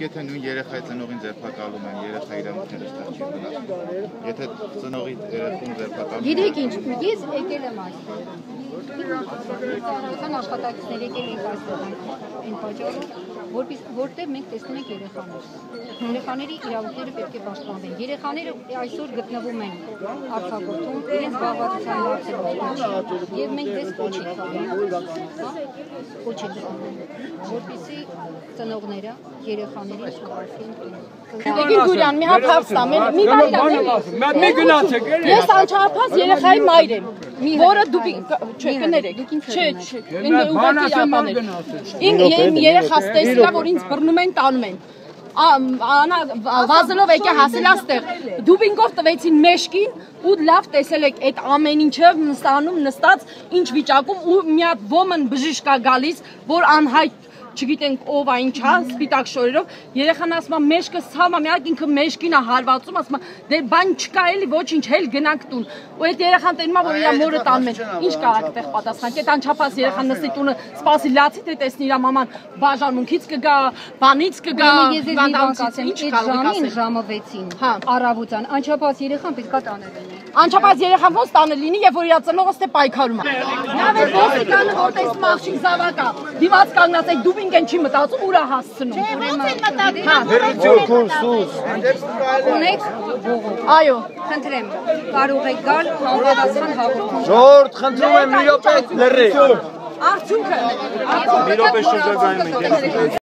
եթե նույն երեխայի ծնողին ձերբակալում են, երեխա իրավունքները ստեղ չի վնասվում։ Եթե ծնողի երեխուն ձերբակալում Գիտեք ինչ, ես եկել եմ այստեղ։ Ծառայական աշխատակիցներ եկել ենք այստեղ այն պատճառով, որտեղ մենք տեսնում ենք երեխաներ։ Երեխաների իրավունքները պետք է պաշտպանվեն։ Երեխաները այսօր գտնվում են արձակուրդում, իրենց զբաղվածության հարցերով։ Եվ մենք դες կոչ ենք անում, հա, կոչ ենք անում, որպեսզի ծնողները երեխաներին շնորհեն տուն։ Տիկին Գուրյան, մի հատ հարց տամ, մի բան տամ։ Մի գնացեք, էլի։ Ես անչափահաս երեխայի մայր եմ, որը դուք չէ կներեք։ Չէ, չէ։ Ինձ ուղղակի ամաներ։ Իմ երեխաս տեսնա, որ ինձ բռնում են, տանում են անա վազելով եկե հասել աստեղ դուբինգով տվեցին մեշկին ու լավ տեսել եք այդ ամեն ինչը նստանում նստած ինչ վիճակում ու մի հատ ոմն բժիշկ կա գալիս որ անհայտ չգիտենք ով է ինչա, սպիտակ շորերով, երեխան ասում է մեջքը սավա, միակ ինքը մեջքին է հարվածում, ասում է դե բան չկա էլի, ոչինչ, հել գնանք տուն։ Ու այդ երեխան տենում է, որ իր մորը տանում են։ Ինչ կարաք այդտեղ պատասխանեք։ Այդ անչափահաս երեխան նստի տունը, սպասի լացի թե տեսնի իր մաման բաժանմունքից կգա, բանից կգա, վանդամցից, ինչ կարաք ասել։ Ժամը 6-ին։ Հա, առավոտյան անչափահաս երեխան պետքա տանել լինի։ Անչափահաս երեխան ոնց տանը լինի, երբ որ իր ծնողը ստե պայքարում է։ Լավ է ոստիկանը որ տեսնում աղջիկ զավակա։ Դիմաց կանգնած այդ դուբինգ են չի մտածում, ուրա հասցնում։ Չէ, ո՞նց են մտածում։ Հա, Ունեք բողոք։ Այո։ Խնդրեմ, կարող եք գալ համապատասխան հաղորդում։ Ժողովուրդ խնդրում եմ մի րոպե լռի։ Արդյունքը Մի րոպե շրջագայում ենք։